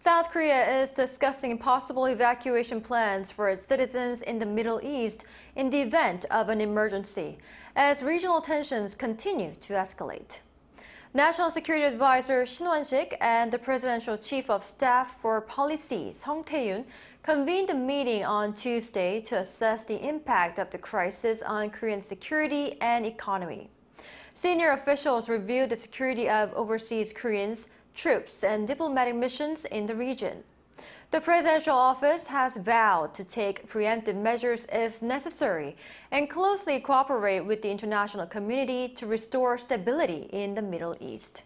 South Korea is discussing possible evacuation plans for its citizens in the Middle East in the event of an emergency, as regional tensions continue to escalate. National Security Advisor Shin Won-sik and the Presidential Chief of Staff for Policy Sung Tae-yoon convened a meeting on Tuesday to assess the impact of the crisis on Korean security and economy. Senior officials reviewed the security of overseas Koreans troops, and diplomatic missions in the region. The presidential office has vowed to take preemptive measures if necessary and closely cooperate with the international community to restore stability in the Middle East.